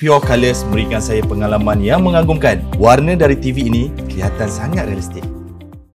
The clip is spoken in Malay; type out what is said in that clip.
Pure Colors memberikan saya pengalaman yang mengagumkan. Warna dari TV ini kelihatan sangat realistik.